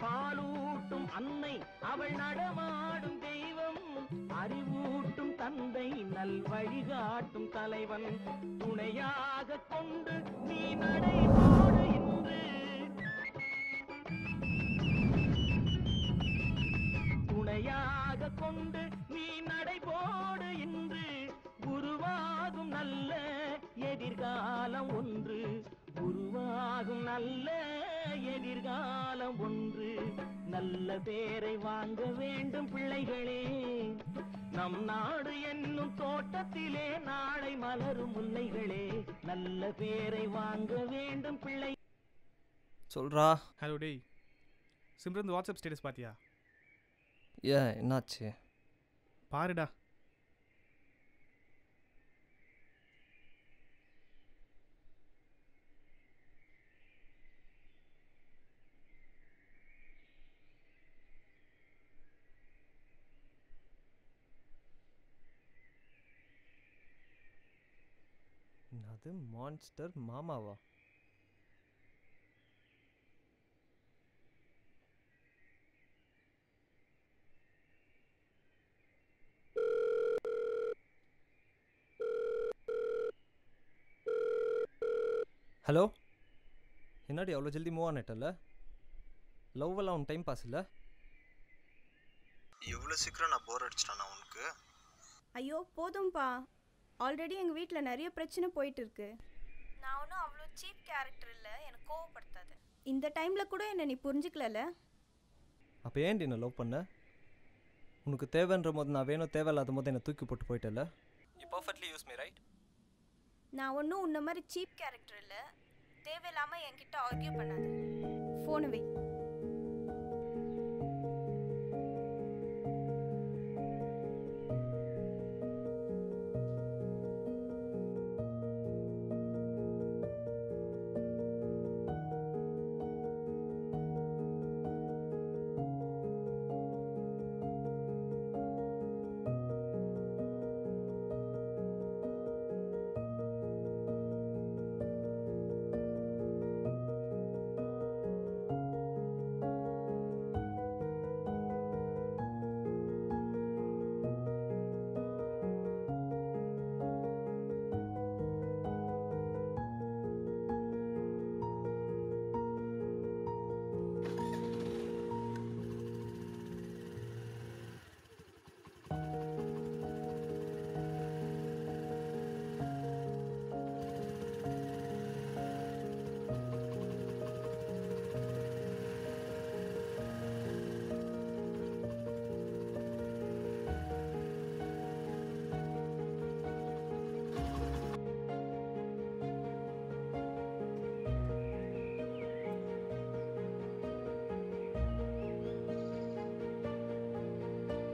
பாலூட்டும் அன்னை அவள் நடமாடும் தெய்வம். அறிவூட்டும் தந்தை நல் வழிகாட்டும் தலைவன். துணையாக கொண்டு நீ நடைபோடு வாங்க வேண்டும் பிள்ளைகளே. நம் நாடு என்னும் தோட்டத்திலே நாளை மலரும் முல்லைகளே. நல்ல பேரை வாங்க வேண்டும் பிள்ளை. சொல்றா. ஹலோ டேய். சிம்ரன் வாட்ஸ்அப் ஸ்டேட்டஸ் பார்த்தியா ஏன் என்னாச்சு? பாருடா. அது மான்ஸ்டர் மாமாவா? ஹலோ? என்னடி அவ்வளோ ஜல்தி மூவ் ஆனிட்டல லவ் எல்லாம் உன் டைம் பாஸ் இல்லை? இவ்வளோ சீக்கிரம் நான் போர் அடிச்சிட்டானா உனக்கு? ஐயோ போதும்பா. ஆல்ரெடி எங்கள் வீட்டில் நிறைய பிரச்சனை போயிட்டு இருக்கு நான் ஒன்றும் அவ்வளோ சீப் கேரக்டர் இல்லை. எனக்கு கோவப்படுத்தாது. இந்த டைமில் கூட என்னை நீ புரிஞ்சுக்கலல? அப்போ ஏன்டி என்ன லவ் பண்ண? உனக்கு தேவைன்ற போது நான் வேணும் தேவையில்லாத போது என்னை தூக்கி போட்டு போயிட்டல you perfectly use me right நான் ஒன்றும் உன்ன மாதிரி சீப் கேரக்டர் இல்லை. தேவையில்லாமல் என்கிட்ட ஆர்கியூ பண்ணாது. ஃபோனு வை.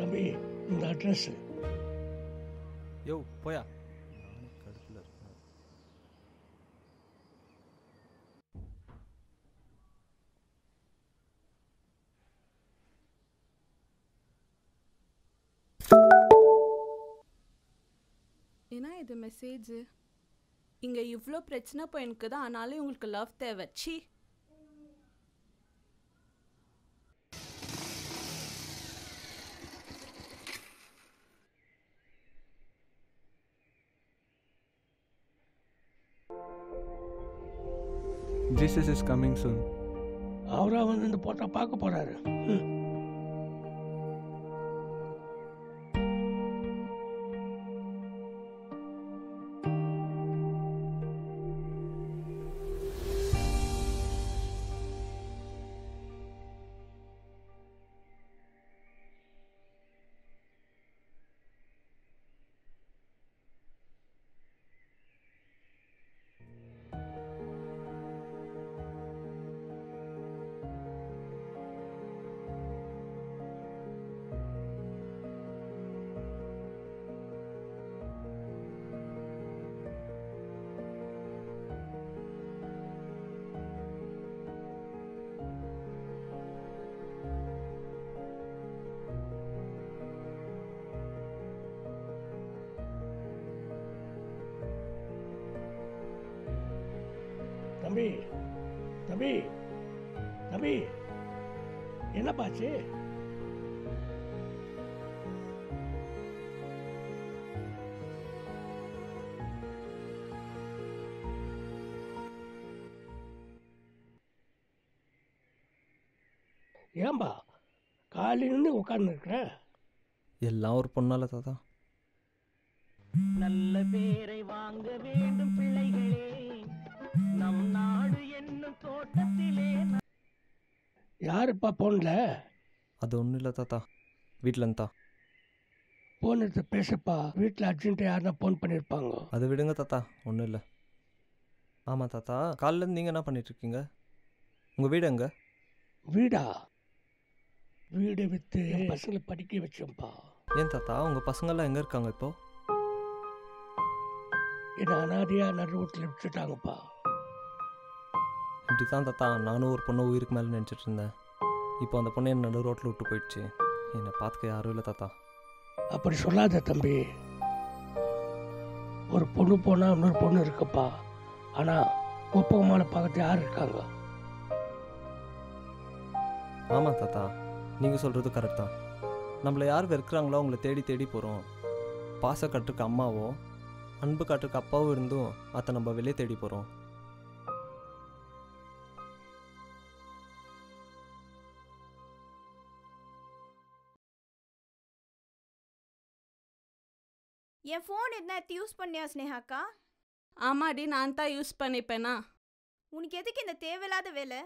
தம்பி இந்த அட்ரஸ் யோ போயா. என்ன இது மெசேஜ் இங்கே இவ்வளோ பிரச்சனை போயிருக்கு தான் ஆனாலும் உங்களுக்கு லவ் தேவை. See Jesus is coming soon அவராக வந்து இந்த போட்டோ பார்க்க போகிறாரு ம். தம்பி தம்பி தம்பி என்னப்பாச்சு? ஏன்பா காலையிலேருந்து உட்கார்ந்து இருக்கிற எல்லாம் ஒரு பொண்ணால தாத்தா. நல்ல பேரை வாங்க தோட்டத்திலே யாருப்பா போன்ல? அது ஒன்றும் இல்லை தாத்தா. வீட்டில் இருந்தா போன் எடுத்து பேசப்பா. வீட்டில் அர்ஜென்ட்டாக யாருன்னா ஃபோன் பண்ணியிருப்பாங்க அதை விடுங்க தாத்தா. ஒன்றும் இல்லை. ஆமாம் தாத்தா. காலையிலேருந்து நீங்கள் என்ன பண்ணிட்டு இருக்கீங்க உங்கள் வீடு எங்க? வீடா? வீடை விற்று பசங்களை படிக்க வச்சோம்ப்பா ஏன் தாத்தா? உங்கள் பசங்கள்லாம் எங்கே இருக்காங்க இப்போ? என்னை அனாதையாக நடு வீட்டில் விட்டுட்டாங்கப்பா. இப்படி தான் தாத்தா நானும் ஒரு பொண்ணை உயிருக்கு மேலே நினச்சிட்டு இருந்தேன். இப்போ அந்த பொண்ணை என்ன நடு ரோட்டில் விட்டு போயிடுச்சு. என்னை பார்த்துக்க யாரும் இல்லை தாத்தா. அப்படி சொல்லாத தம்பி. ஒரு பொண்ணு போனால் இன்னொரு பொண்ணு இருக்குப்பா. ஆனால் ஒப்பகமான பார்க்கறது யார் இருக்காங்க? ஆமாம் தாத்தா நீங்கள் சொல்கிறது கரெக்ட் தான். நம்மளை யார் வெறுக்கிறாங்களோ அவங்கள தேடி தேடி போகிறோம் பாச கட்டுக்கு அம்மாவோ அன்பு காட்டுக்கு அப்பாவும் இருந்தும் அதை நம்ம வெளியே தேடி போகிறோம் என் ஃபோன் எதுனா யூஸ் பண்ணியா ஸ்னேகாக்கா ஆமாடி நான் தான் யூஸ் பண்ணிப்பேனா? உனக்கு எதுக்கு இந்த தேவையில்லாத வேலை?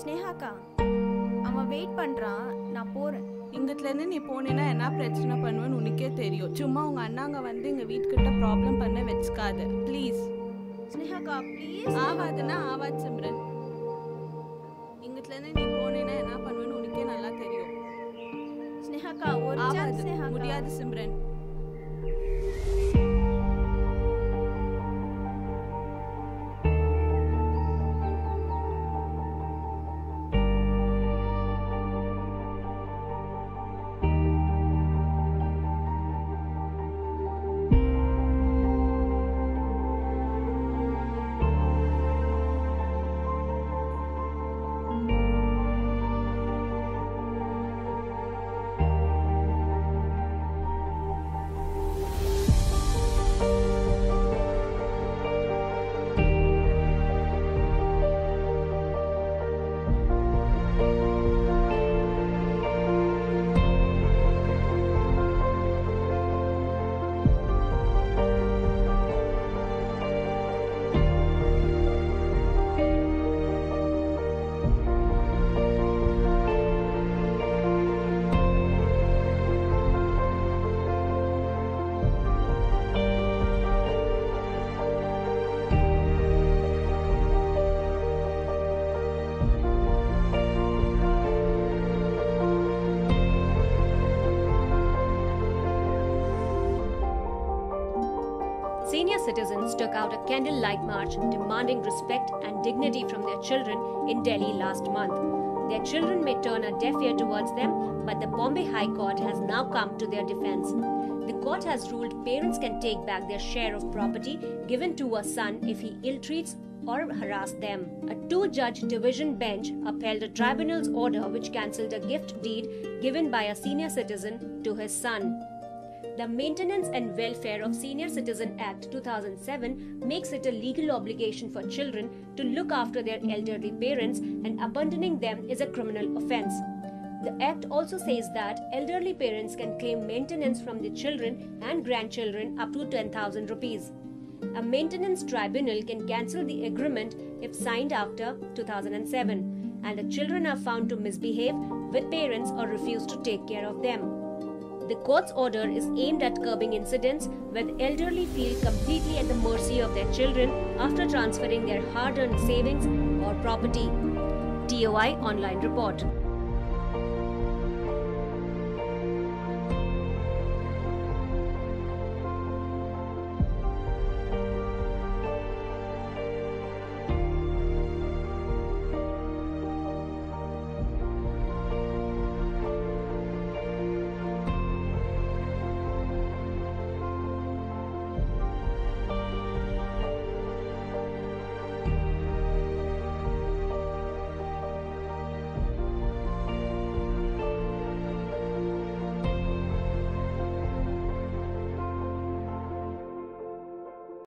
ஸ்னேகாக்கா அவன் வெயிட் பண்றான் நான் போறேன். இங்கத்துலேருந்து நீ போனேன்னா என்ன பிரச்சனை பண்ணுவேன்னு உனக்கே தெரியும். சும்மா உங்க அண்ணாங்க வந்து எங்க வீட்டுக்கிட்ட ப்ராப்ளம் பண்ண வச்சுக்காத. ப்ளீஸ் ஸ்னேகாக்கா ப்ளீஸ் ஆவாதுன்னா ஆவாது சிம்ரன். இங்கத்துலேருந்து நீ போனேன்னா என்ன பண்ணுவேன்னு உனக்கே நல்லா தெரியும். ஸ்னேகாக்கா ஒரு முடியாது Simran. Took out a candlelight march demanding respect and dignity from their children in Delhi last month. Their children may turn a deaf ear towards them, but the Bombay High Court has now come to their defense. The court has ruled parents can take back their share of property given to a son if he ill treats or harass them. A two judge division bench upheld a tribunal's order which cancelled a gift deed given by a senior citizen to his son. The Maintenance and Welfare of Senior Citizen Act 2007 makes it a legal obligation for children to look after their elderly parents, and abandoning them is a criminal offense. The Act also says that elderly parents can claim maintenance from their children and grandchildren up to 10,000 rupees. A maintenance tribunal can cancel the agreement if signed after 2007, and the children are found to misbehave with parents or refuse to take care of them. The court's order is aimed at curbing incidents where the elderly feel completely at the mercy of their children after transferring their hard earned savings or property. TOI Online Report.